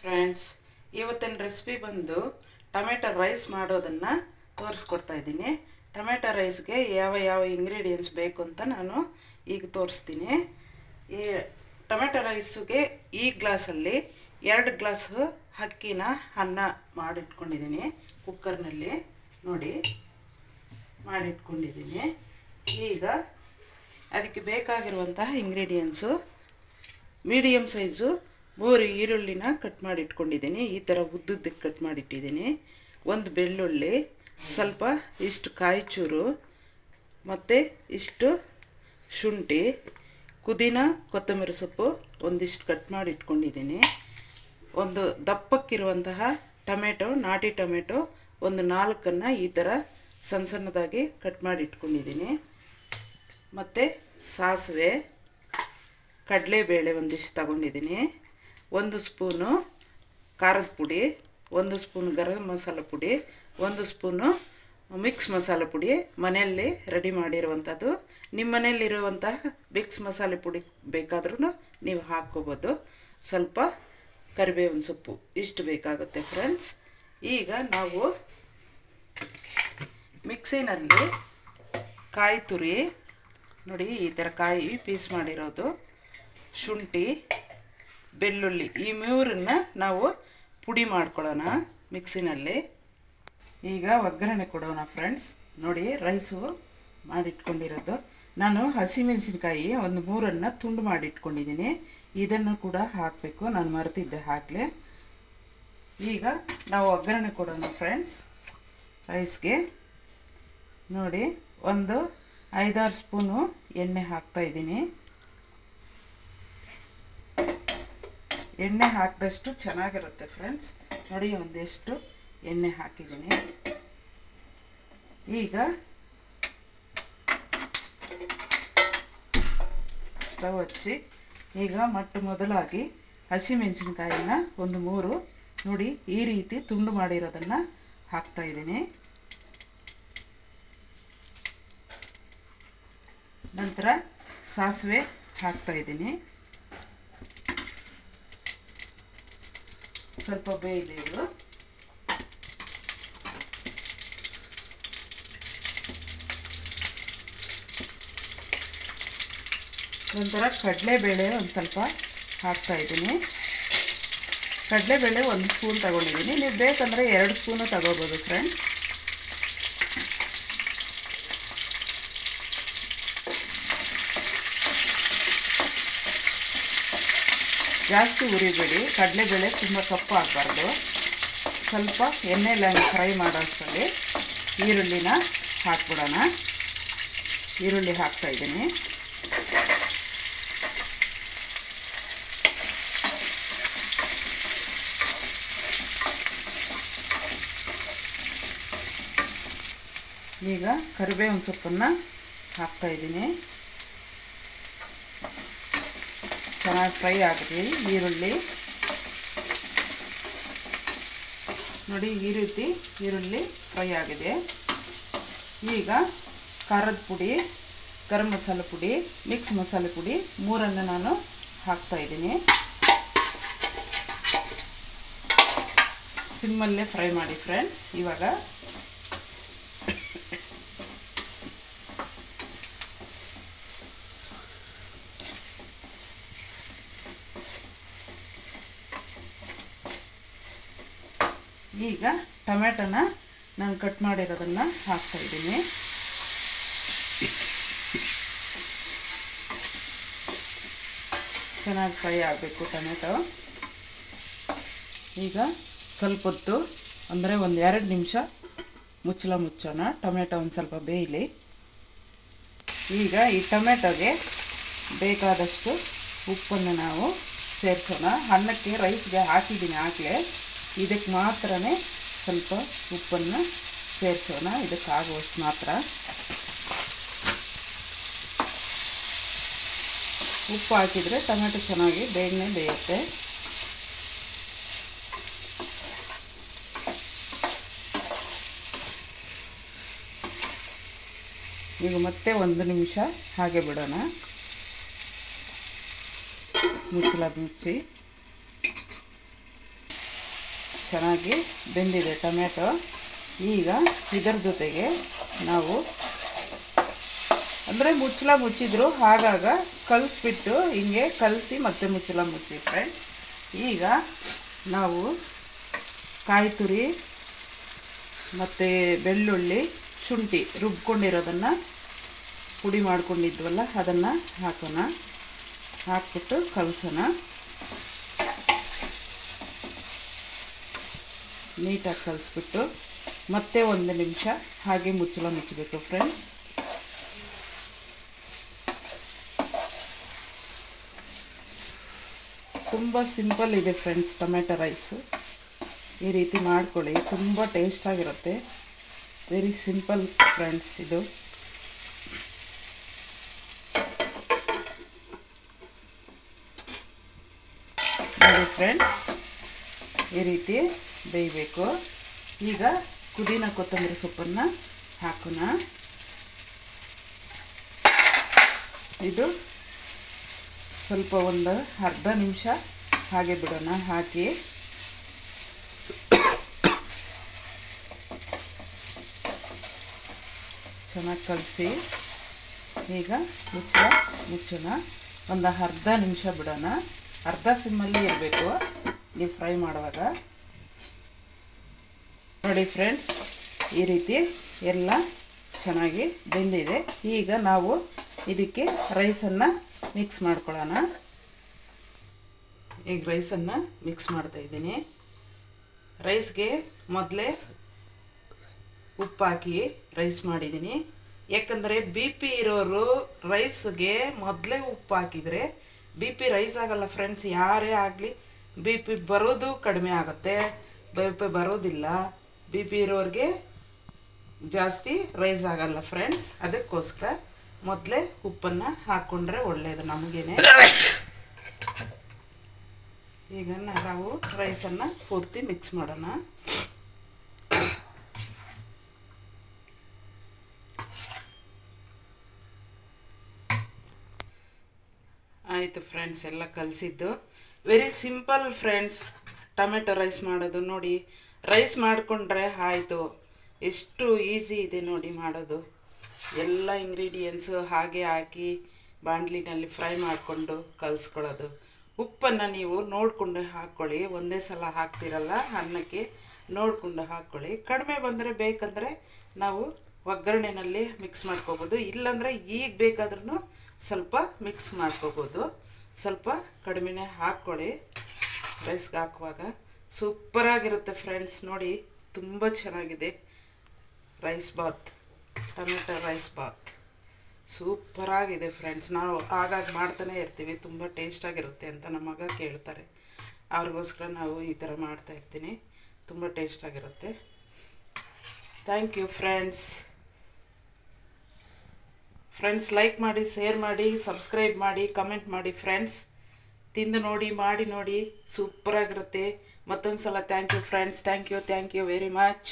Friends, ಇವತ್ತಿನ recipe ಬಂದು tomato rice ಮಾಡೋದನ್ನು ತೋರಿಸ್ಕೊಡ್ತಾ ಇದ್ದೀನಿ. ಟೊಮೆಟೊ ರೈಸ್ಗೆ ಯಾವ ಯಾವ ಇಂಗ್ರೀಡಿಯೆಂಟ್ಸ್ ಬೇಕು ಅಂತ ನಾನು ಈಗ ತೋರಿಸ್ತೀನಿ. ಈ ಟೊಮೆಟೊ ರೈಸ್ಗೆ ಈ ಗ್ಲಾಸಲ್ಲಿ ಎರಡು ಗ್ಲಾಸ್ ಅಕ್ಕಿನ ಅನ್ನ ಮಾಡಿಟ್ಕೊಂಡಿದ್ದೀನಿ ಕುಕ್ಕರ್ನಲ್ಲಿ ನೋಡಿ, ಮಾಡಿಟ್ಕೊಂಡಿದ್ದೀನಿ. ಈಗ ಅದಕ್ಕೆ ಬೇಕಾಗಿರುವಂತಹ ಇಂಗ್ರೀಡಿಯೆಂಟ್ಸು ಮೀಡಿಯಮ್ ಸೈಜು ಮೂರು ಈರುಳ್ಳಿನ ಕಟ್ ಮಾಡಿ ಇಟ್ಕೊಂಡಿದ್ದೀನಿ ಈ ಥರ ಉದ್ದುದ್ದಕ್ಕೆ ಕಟ್ ಮಾಡಿಟ್ಟಿದ್ದೀನಿ. ಒಂದು ಬೆಳ್ಳುಳ್ಳಿ, ಸ್ವಲ್ಪ ಇಷ್ಟು ಕಾಯಿ ಚೂರು ಮತ್ತು ಇಷ್ಟು ಶುಂಠಿ, ಪುದೀನ, ಕೊತ್ತಂಬರಿ ಸೊಪ್ಪು ಒಂದಿಷ್ಟು ಕಟ್ ಮಾಡಿ ಇಟ್ಕೊಂಡಿದ್ದೀನಿ ಒಂದು ದಪ್ಪಕ್ಕಿರುವಂತಹ ಟೊಮೆಟೊ, ನಾಟಿ ಟೊಮೆಟೊ ಒಂದು ನಾಲ್ಕನ್ನು ಈ ಥರ ಸಣ್ಣ ಸಣ್ಣದಾಗಿ ಕಟ್ ಮಾಡಿ ಇಟ್ಕೊಂಡಿದ್ದೀನಿ ಮತ್ತು ಸಾಸಿವೆ, ಕಡಲೆಬೇಳೆ ಒಂದಿಷ್ಟು ತಗೊಂಡಿದ್ದೀನಿ. ಒಂದು ಸ್ಪೂನು ಖಾರದ ಪುಡಿ, ಒಂದು ಸ್ಪೂನ್ ಗರಂ ಮಸಾಲ ಪುಡಿ, ಒಂದು ಸ್ಪೂನು ಮಿಕ್ಸ್ ಮಸಾಲೆ ಪುಡಿ. ಮನೆಯಲ್ಲಿ ರೆಡಿ ಮಾಡಿರುವಂಥದ್ದು. ನಿಮ್ಮ ಮನೆಯಲ್ಲಿರುವಂತಹ ಮಿಕ್ಸ್ ಮಸಾಲೆ ಪುಡಿ ಬೇಕಾದ್ರೂ ನೀವು ಹಾಕ್ಕೋಬೋದು. ಸ್ವಲ್ಪ ಕರಿಬೇವಿನ ಸೊಪ್ಪು ಇಷ್ಟು ಬೇಕಾಗುತ್ತೆ ಫ್ರೆಂಡ್ಸ್ ಈಗ ನಾವು ಮಿಕ್ಸಿನಲ್ಲಿ ಕಾಯಿ ತುರಿ, ನೋಡಿ ಈ ಥರ ಕಾಯಿ ಪೀಸ್ ಮಾಡಿರೋದು, ಶುಂಠಿ ಬೆಳ್ಳುಳ್ಳಿ. ಈ ಮೂರನ್ನು ನಾವು ಪುಡಿ ಮಾಡ್ಕೊಳ್ಳೋಣ ಮಿಕ್ಸಿನಲ್ಲಿ. ಈಗ ಒಗ್ಗರಣೆ ಕೊಡೋಣ ಫ್ರೆಂಡ್ಸ್ ನೋಡಿ ರೈಸು ಮಾಡಿಟ್ಕೊಂಡಿರೋದು. ನಾನು ಹಸಿಮೆಣಸಿನ್ಕಾಯಿ ಒಂದು ಮೂರನ್ನು ತುಂಡು ಮಾಡಿಟ್ಕೊಂಡಿದ್ದೀನಿ. ಇದನ್ನು ಕೂಡ ಹಾಕಬೇಕು. ನಾನು ಮರೆತಿದ್ದೆ ಹಾಕಲೆ. ಈಗ ನಾವು ಒಗ್ಗರಣೆ ಕೊಡೋಣ ಫ್ರೆಂಡ್ಸ್ ರೈಸ್ಗೆ ನೋಡಿ, ಒಂದು ಐದಾರು ಸ್ಪೂನು ಎಣ್ಣೆ ಹಾಕ್ತಾ ಎಣ್ಣೆ ಹಾಕಿದಷ್ಟು ಚೆನ್ನಾಗಿರುತ್ತೆ ಫ್ರೆಂಡ್ಸ್ ನೋಡಿ, ಒಂದಿಷ್ಟು ಎಣ್ಣೆ ಹಾಕಿದ್ದೀನಿ. ಈಗ ಸ್ಟವ್ ಹಚ್ಚಿ, ಈಗ ಮೊಟ್ಟ ಮೊದಲಾಗಿ ಹಸಿಮೆಣಸಿನ್ಕಾಯಿನ ಒಂದು ಮೂರು ನೋಡಿ, ಈ ರೀತಿ ತುಂಡು ಮಾಡಿರೋದನ್ನು ಹಾಕ್ತಾ ಇದ್ದೀನಿ. ನಂತರ ಸಾಸಿವೆ ಹಾಕ್ತಾ ಇದ್ದೀನಿ. ಸ್ವಲ್ಪ ಬೇಯಲಿ ಇದು. ನಂತರ ಕಡಲೆಬೇಳೆ ಒಂದು ಸ್ವಲ್ಪ ಹಾಕ್ತಾ ಇದ್ದೀನಿ. ಕಡಲೆಬೇಳೆ ಒಂದು ಸ್ಪೂನ್ ತಗೊಂಡಿದ್ದೀನಿ. ನೀವು ಬೇಕಂದರೆ ಎರಡು ಸ್ಪೂನು ತಗೋಬೋದು ಫ್ರೆಂಡ್ ಜಾಸ್ತಿ ಉರಿಬೇಡಿ ಕಡಲೆಬೇಳೆ ತುಂಬ ಕಪ್ಪು ಆಗಬಾರ್ದು ಸ್ವಲ್ಪ ಎಣ್ಣೆಲ್ಲ ಫ್ರೈ ಮಾಡೋಷ್ಟರಲ್ಲಿ ಈರುಳ್ಳಿನ ಹಾಕ್ಬಿಡೋಣ. ಈರುಳ್ಳಿ ಹಾಕ್ತಾ ಇದ್ದೀನಿ. ಈಗ ಕರಿಬೇವಿನ ಸೊಪ್ಪನ್ನು ಹಾಕ್ತಾ ಇದ್ದೀನಿ ಚೆನ್ನಾಗಿ ಫ್ರೈ ಆಗಿದೆ ಈರುಳ್ಳಿ. ನೋಡಿ, ಈ ರೀತಿ ಈರುಳ್ಳಿ ಫ್ರೈ ಆಗಿದೆ. ಈಗ ಖಾರದ ಪುಡಿ, ಗರಂ ಮಸಾಲೆ ಪುಡಿ ಮಿಕ್ಸ್ ಮಸಾಲೆ ಪುಡಿ ಮೂರನ್ನು ನಾನು ಹಾಕ್ತಾ ಇದ್ದೀನಿ. ಸಿಮ್ಮಲ್ಲೇ ಫ್ರೈ ಮಾಡಿ ಫ್ರೆಂಡ್ಸ್ ಇವಾಗ ಈಗ ಟೊಮೆಟೊನ ನಾನು ಕಟ್ ಮಾಡಿರೋದನ್ನು ಹಾಕ್ತಾ ಇದ್ದೀನಿ. ಚೆನ್ನಾಗಿ ಫ್ರೈ ಆಗಬೇಕು ಟೊಮೆಟೊ ಈಗ ಸ್ವಲ್ಪ ಹೊತ್ತು ಅಂದರೆ ಒಂದು ಎರಡು ನಿಮಿಷ ಮುಚ್ಚಳ ಮುಚ್ಚೋಣ. ಟೊಮೆಟೊ ಒಂದು ಸ್ವಲ್ಪ ಬೇಯಲಿ. ಈಗ ಈ ಟೊಮೆಟೊಗೆ ಬೇಕಾದಷ್ಟು ಉಪ್ಪನ್ನು ನಾವು ಸೇರಿಸೋಣ. ಅನ್ನಕ್ಕೆ ರೈಸ್ಗೆ ಹಾಕಿದ್ದೀನಿ ಆಗಲೇ ಇದಕ್ಕೆ ಮಾತ್ರ ಸ್ವಲ್ಪ ಉಪ್ಪನ್ನು ಸೇರಿಸೋಣ. ಇದಕ್ಕಾಗುವಷ್ಟು ಮಾತ್ರ. ಉಪ್ಪು ಹಾಕಿದರೆ ಟೊಮೆಟೊ ಚೆನ್ನಾಗಿ ಬೇಗನೆ ಬೇಯುತ್ತೆ. ಈಗ ಮತ್ತೆ ಒಂದು ನಿಮಿಷ ಹಾಗೆ ಬಿಡೋಣ. ಮುಚ್ಚಲ ಮುಚ್ಚಿ. ಚೆನ್ನಾಗಿ ಬೆಂದಿದೆ ಟೊಮ್ಯಾಟೊ. ಈಗ ಇದರ ಜೊತೆಗೆ ನಾವು ಅಂದರೆ ಮುಚ್ಚಳ ಮುಚ್ಚಿದ್ರು ಆಗಾಗ ಕಲಿಸ್ಬಿಟ್ಟು ಹಿಂಗೆ ಕಲಸಿ ಮತ್ತೆ ಮುಚ್ಚಳ ಮುಚ್ಚಿ ಫ್ರೆಂಡ್ ಈಗ ನಾವು ಕಾಯಿ ತುರಿ ಮತ್ತು ಬೆಳ್ಳುಳ್ಳಿ ಶುಂಠಿ ರುಬ್ಕೊಂಡಿರೋದನ್ನು ಪುಡಿ ಮಾಡ್ಕೊಂಡಿದ್ವಲ್ಲ ಅದನ್ನು ಹಾಕೋಣ. ಹಾಕ್ಬಿಟ್ಟು ಕಲಸೋಣ. ನೀಟಾಗಿ ಕಲಿಸ್ಬಿಟ್ಟು ಮತ್ತೆ ಒಂದು ನಿಮಿಷ ಹಾಗೆ ಮುಚ್ಚಳ ಮುಚ್ಚಬೇಕು ಫ್ರೆಂಡ್ಸ್ ತುಂಬ ಸಿಂಪಲ್ ಇದೆ ಫ್ರೆಂಡ್ಸ್ ಟೊಮೆಟೊ ರೈಸು. ಈ ರೀತಿ ಮಾಡ್ಕೊಳ್ಳಿ, ತುಂಬ ಟೇಸ್ಟಾಗಿರುತ್ತೆ ವೆರಿ ಸಿಂಪಲ್ ಫ್ರೆಂಡ್ಸ್ ಇದು. ಫ್ರೆಂಡ್ಸ್ ಈ ರೀತಿ ಬೇಯಬೇಕು. ಈಗ ಪುದೀನ ಕೊತ್ತಂಬರಿ ಸೊಪ್ಪನ್ನು ಹಾಕೋಣ. ಇದು ಸ್ವಲ್ಪ ಒಂದು ಅರ್ಧ ನಿಮಿಷ ಹಾಗೆ ಬಿಡೋಣ ಹಾಕಿ ಚೆನ್ನಾಗಿ ಕಲಸಿ. ಈಗ ಮುಚ್ಚ ಮುಚ್ಚೋಣ ಒಂದು ಅರ್ಧ ನಿಮಿಷ ಬಿಡೋಣ. ಅರ್ಧ ಸಿಮ್ಮಲ್ಲಿ ಇರಬೇಕು. ನೀವು ಫ್ರೈ ಮಾಡುವಾಗ. ನೋಡಿ ಫ್ರೆಂಡ್ಸ್ ಈ ರೀತಿ ಎಲ್ಲ ಚೆನ್ನಾಗಿ ಬೆಂದಿದೆ. ಈಗ ನಾವು ಇದಕ್ಕೆ ರೈಸನ್ನು ಮಿಕ್ಸ್ ಮಾಡ್ಕೊಳ್ಳೋಣ. ಈಗ ರೈಸನ್ನು ಮಿಕ್ಸ್ ಮಾಡ್ತಾ ಇದ್ದೀನಿ. ರೈಸ್ಗೆ ಮೊದಲೇ ಉಪ್ಪು ಹಾಕಿ ರೈಸ್ ಮಾಡಿದ್ದೀನಿ. ಯಾಕಂದರೆ ಬಿ ಪಿ ಇರೋರು ರೈಸ್ಗೆ ಮೊದಲೇ ಉಪ್ಪು ಹಾಕಿದರೆ ಬಿ ಪಿ ರೈಸ್ ಆಗಲ್ಲ ಫ್ರೆಂಡ್ಸ್ ಯಾರೇ ಆಗಲಿ ಬಿ ಪಿ ಬರೋದು ಕಡಿಮೆ ಆಗುತ್ತೆ. ಬಿ ಪಿ ಬರೋದಿಲ್ಲ. ಬಿ ಪಿ ಇರೋರಿಗೆ ಜಾಸ್ತಿ ರೈಸ್ ಆಗಲ್ಲ ಫ್ರೆಂಡ್ಸ್ ಅದಕ್ಕೋಸ್ಕರ ಮೊದಲೇ ಉಪ್ಪನ್ನು ಹಾಕ್ಕೊಂಡ್ರೆ ಒಳ್ಳೆಯದು ನಮಗೇನೆ. ಈಗ ನಾವು ರೈಸನ್ನು ಪೂರ್ತಿ ಮಿಕ್ಸ್ ಮಾಡೋಣ. ಆಯಿತು ಫ್ರೆಂಡ್ಸ್ ಎಲ್ಲ ಕಲಿಸಿದ್ದು. Very simple friends tomato rice ಮಾಡೋದು ನೋಡಿ. ರೈಸ್ ಮಾಡಿಕೊಂಡ್ರೆ ಆಯಿತು. ಎಷ್ಟು ಈಸಿ ಇದೆ ನೋಡಿ ಮಾಡೋದು. ಎಲ್ಲ ಇಂಗ್ರೀಡಿಯೆಂಟ್ಸು ಹಾಗೆ ಹಾಕಿ ಬಾಣಲಿನಲ್ಲಿ ಫ್ರೈ ಮಾಡಿಕೊಂಡು ಕಲಿಸ್ಕೊಳ್ಳೋದು. ಉಪ್ಪನ್ನು ನೀವು ನೋಡಿಕೊಂಡು ಹಾಕ್ಕೊಳ್ಳಿ. ಒಂದೇ ಸಲ ಹಾಕ್ತಿರಲ್ಲ ಅನ್ನಕ್ಕೆ ನೋಡಿಕೊಂಡು ಹಾಕ್ಕೊಳ್ಳಿ. ಕಡಿಮೆ ಬಂದರೆ ಬೇಕಂದರೆ ನಾವು ಒಗ್ಗರಣೆನಲ್ಲಿ ಮಿಕ್ಸ್ ಮಾಡ್ಕೋಬೋದು. ಇಲ್ಲಾಂದರೆ ಈಗ ಬೇಕಾದ್ರೂ ಸ್ವಲ್ಪ ಮಿಕ್ಸ್ ಮಾಡ್ಕೋಬೋದು. ಸ್ವಲ್ಪ ಕಡಿಮೆನೇ ಹಾಕ್ಕೊಳ್ಳಿ. ರೈಸ್ಗೆ ಹಾಕುವಾಗ. ಸೂಪರಾಗಿರುತ್ತೆ ಫ್ರೆಂಡ್ಸ್ ನೋಡಿ, ತುಂಬ ಚೆನ್ನಾಗಿದೆ. Rice bath tomato rice bath ಸೂಪರಾಗಿದೆ friends ನಾವು ಆಗಾಗ ಮಾಡ್ತಾನೆ ಇರ್ತೀವಿ, ತುಂಬ ಟೇಸ್ಟಾಗಿರುತ್ತೆ ಅಂತ ನಮ್ಮ ಮಗ ಕೇಳ್ತಾರೆ. ಅವ್ರಿಗೋಸ್ಕರ ನಾವು ಈ ಥರ ಮಾಡ್ತಾ ಇರ್ತೀನಿ, ತುಂಬ ಟೇಸ್ಟಾಗಿರುತ್ತೆ thank you friends friends like ಮಾಡಿ ಶೇರ್ ಮಾಡಿ ಸಬ್ಸ್ಕ್ರೈಬ್ ಮಾಡಿ ಕಮೆಂಟ್ ಮಾಡಿ ಫ್ರೆಂಡ್ಸ್ ತಿಂದು ನೋಡಿ, ಮಾಡಿ ನೋಡಿ ಸೂಪರಾಗಿರುತ್ತೆ ಮತ್ತೊಂದು ಸಲ thank you friends thank you thank you very much